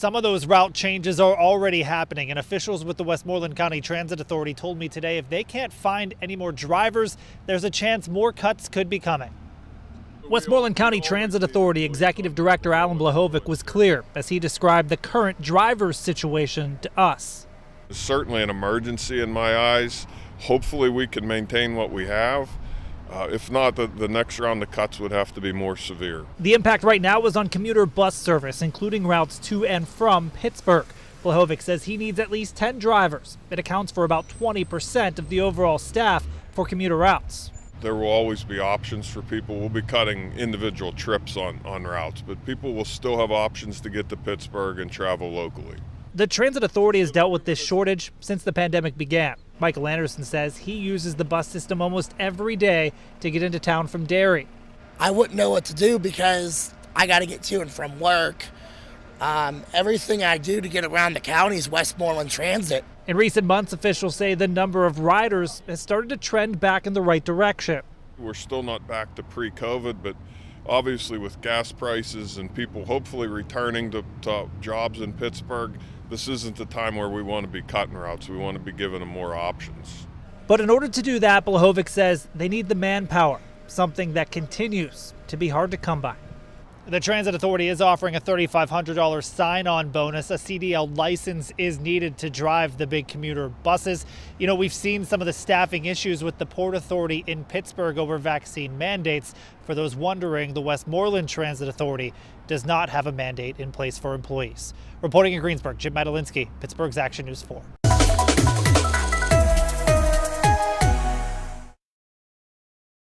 Some of those route changes are already happening, and officials with the Westmoreland County Transit Authority told me today if they can't find any more drivers, there's a chance more cuts could be coming. Westmoreland County Transit Authority Executive Director Alan Blahovec was clear as he described the current driver's situation to us. It's certainly an emergency in my eyes. Hopefully, we can maintain what we have. Uh, if not, the, the next round of cuts would have to be more severe. The impact right now is on commuter bus service, including routes to and from Pittsburgh. Blahovec says he needs at least 10 drivers. It accounts for about 20% of the overall staff for commuter routes. There will always be options for people. We'll be cutting individual trips on, on routes, but people will still have options to get to Pittsburgh and travel locally. The Transit Authority has dealt with this shortage since the pandemic began. Michael Anderson says he uses the bus system almost every day to get into town from Derry. I wouldn't know what to do because I got to get to and from work. Um, everything I do to get around the county is Westmoreland Transit. In recent months, officials say the number of riders has started to trend back in the right direction. We're still not back to pre COVID, but obviously, with gas prices and people hopefully returning to, to jobs in Pittsburgh, this isn't the time where we want to be cutting routes. We want to be giving them more options. But in order to do that, Blahovec says they need the manpower, something that continues to be hard to come by. The Transit Authority is offering a $3,500 sign on bonus. A CDL license is needed to drive the big commuter buses. You know, we've seen some of the staffing issues with the Port Authority in Pittsburgh over vaccine mandates. For those wondering, the Westmoreland Transit Authority does not have a mandate in place for employees. Reporting in Greensburg, Jim Madalinsky, Pittsburgh's Action News 4.